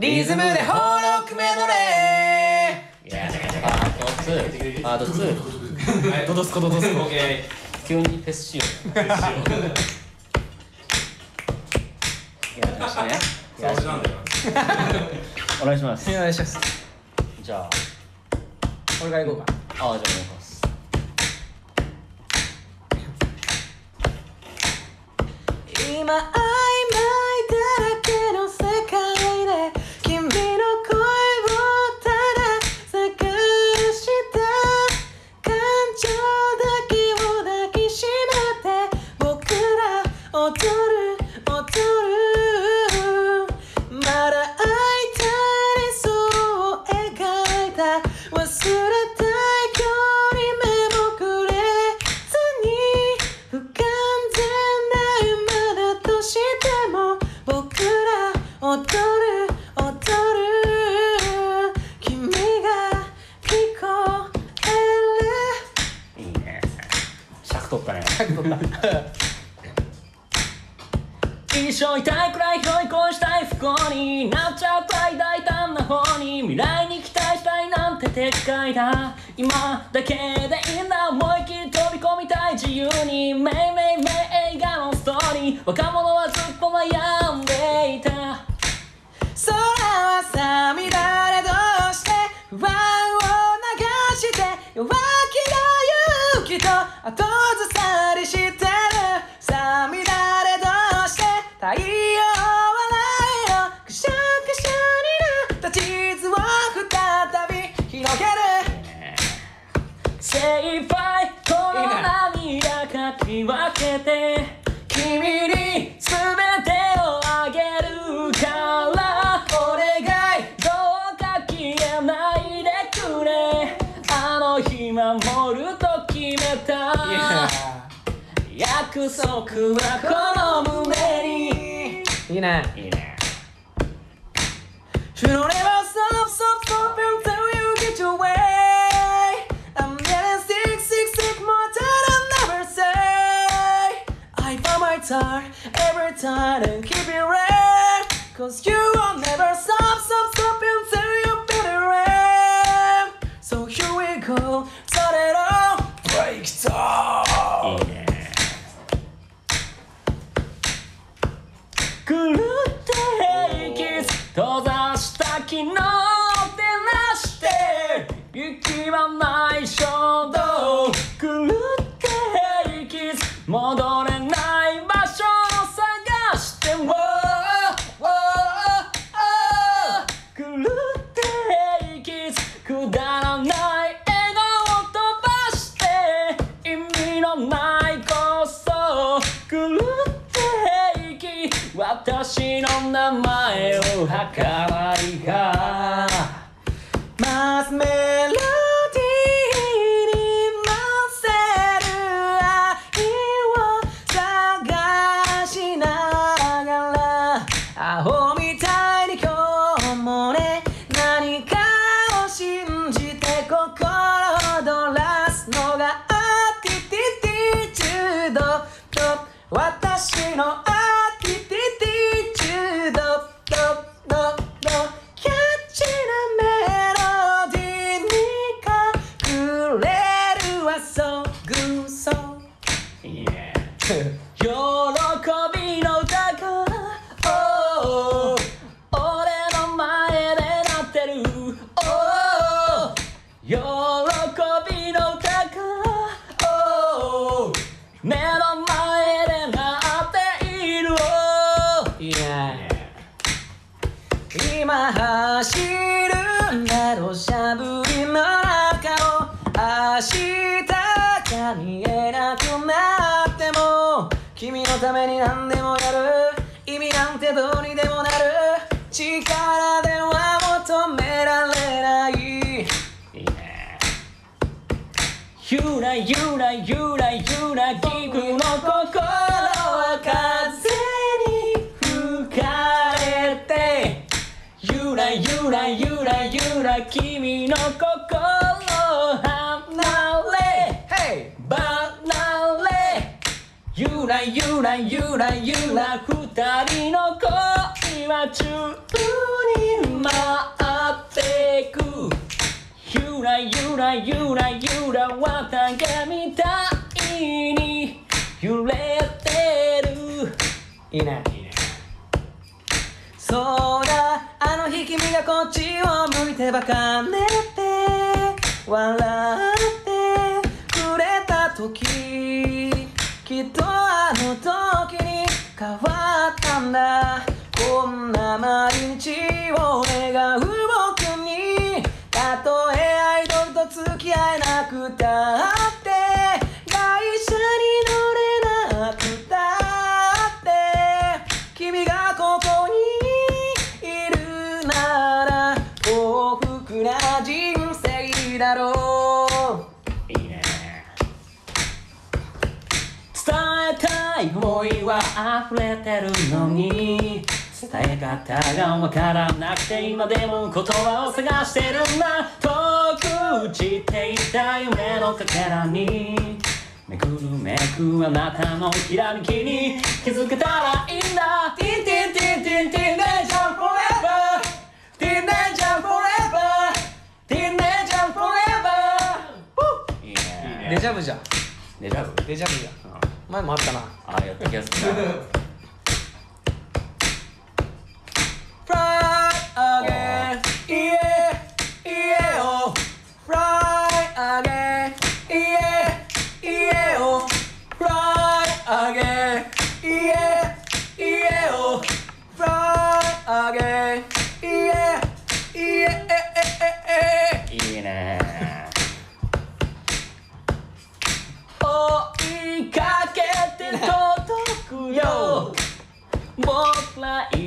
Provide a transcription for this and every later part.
リズムでホーロックメドレいやパート2パート2ー。ドドスコドドスコ。急にフェスしようやりましたねやりましたお願いします。お願いします。じゃあ俺が行こうか。あじゃあお願いします。今踊る踊るまだ会いたい理想を描いた忘れたい距離目もくれずに不完全な夢だとしても僕ら踊る。踊る。君が聞こえる。いいね。尺取ったね。尺取った一生いたいくらい広い恋したい不幸になっちゃうくらい大胆な方に未来に期待したいなんてでっかいだ今だけでいいんだ思い切り飛び込みたい自由にめいめいめい映画のストーリー若者は太陽はないの。くしゃくしゃになった地図を再び広げる。精一杯この涙かき分けて。君に全てをあげるから。お願いどうか消えないでくれ。あの日守ると決めた。約束はこの胸に いいねいいね You don't ever stop, stop, stop until you get your way. I'm getting sick, sick, sick more than I never say. I find my time every time and keep it real. Cause you will never 狂って息閉ざした昨日照らして行き場ない衝動狂って息戻れない場所を探しても狂って息くを喜びの歌が、oh 目の前で鳴っている、oh いいね。今走るなどしゃぶりの中を明日が見えなくなっても君のために何でもやる。意味なんてどうにでもなる。力ではゆらゆらゆらゆら君の心は風に吹かれて。ゆらゆらゆらゆら君の心離れ。Hey! 離れ。ゆらゆらゆらゆら二人の恋は宙ゆらゆらゆら綿毛みたいに揺れてる。いいね。いいねそうだ。あの日君がこっちを向いてばかねて笑ってくれた時きっとあの時に変わったんだ。こんな毎日を願う僕にたとえアイドルと付き合えなくたって会社に乗れなくたって君がここにいるなら幸福な人生だろう。いいね。伝えたい思いは溢れてるのに伝え方がわからなくて今でも言葉を探してるんだ。遠く散っていた夢のかけらに。めくるめくあなたのひらめきに。気づけたらいいんだ。 teen teen teen teen teenager forever teenager forever teenager forever いいね。デジャブじゃん。デジャブデジャブじゃん。前もあったな。ああやった気がするな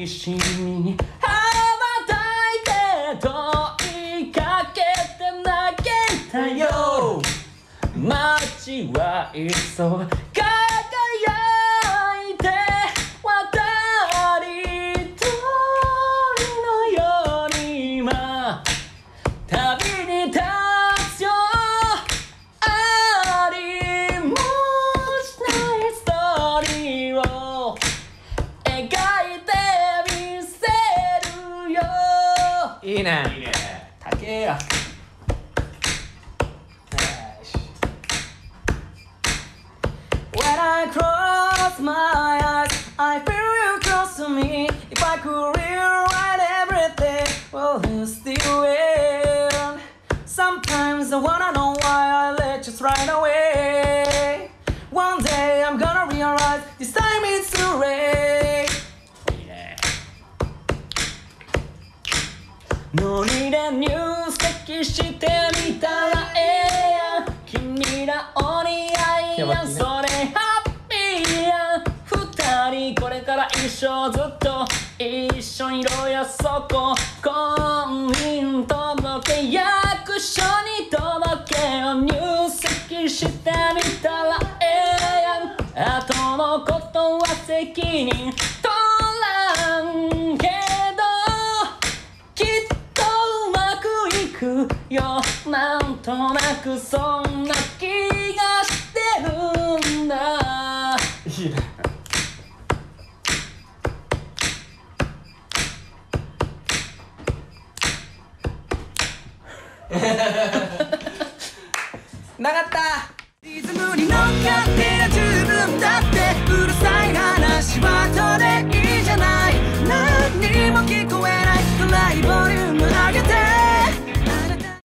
僕ら一緒に羽ばたいて問いかけて投げたよ。街はいっそ いいねいいね高えや When I close my eyes, I feel you close to me. If I could rewrite everything, well, you still will. Sometimes I wanna 籍してみたらええやん。君らお似合いやそれハッピーやん。二人これから一生ずっと一緒にいろやそこ。婚姻届け役所に届けよ。入籍してみたらええやん。後のことは責任となくそんな気がしてるんだ。いいね。なかった。リズムに乗っかってりゃ十分だってうるさい話はどれいいじゃない。何にも聞こえない。ドライボリューム上げて。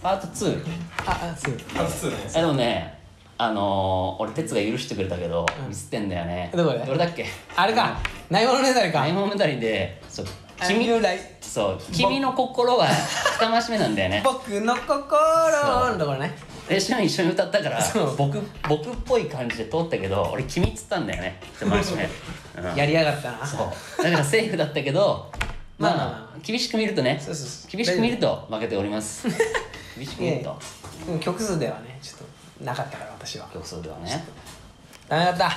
パート2あ、あ、そう初ね。あでもねあのー、俺哲が許してくれたけど、ミスってんだよね。どこで？どれだっけ？あれか。ないものねだりか。ダイモンメダリでそう君君来そう君の心は二増し目なんだよね。僕の心。のところね。でしかも一緒に歌ったからそう。僕僕っぽい感じで通ったけど俺君っつったんだよね。一回し目、うん、やりやがったな。そう。だからセーフだったけどまあ、まあまあま厳しく見るとね。そうそうそう。厳しく見ると負けております 厳しく見るとでも曲数ではねちょっとなかったから私は。曲数ではね。ダメだった。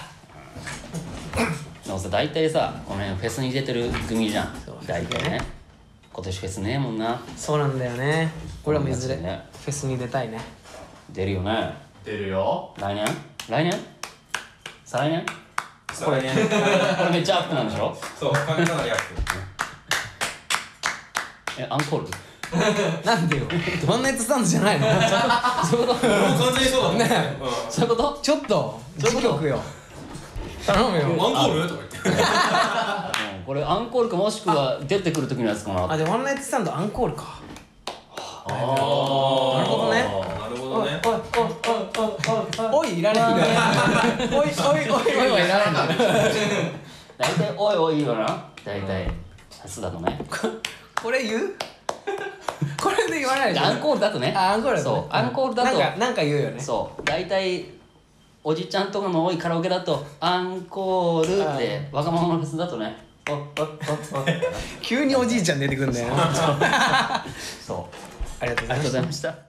でもさ大体さこの辺フェスに出てる組じゃん。そう大体ね。今年フェスねえもんな。そうなんだよね。俺らもい。ずれフね。ェスに出たいね。出るよね。出るよ。来年？来年？再来年？これねこれめっちゃアップなんでしょ？そう金かなりアッえアンコール？なんでよ。ワンナイトスタンドじゃないの。そういうこと完全にそうだもんね。そういうこと？ちょっと。そういうこと。時曲よ。頼むよ。うんアンコールとか言って。う んこれアンコールかもしくは出てくる時のやつかな。あでワンナイトスタンドアンコールか。あなるほどね。なるほどね。おいいらない。いらないおいおいおいおいはいらないんだ大体おいおいよな大体やつだとねこれ言う これで言わないでしょ。アンコールだとね。あアンコールだとね。そう。アンコールだと。なんかなんか言うよね。そう。大体おじちゃんとかの多いカラオケだとアンコールって若者のフェスだとね。おおおお。急におじいちゃん出てくんだよ。な そう。ありがとうございました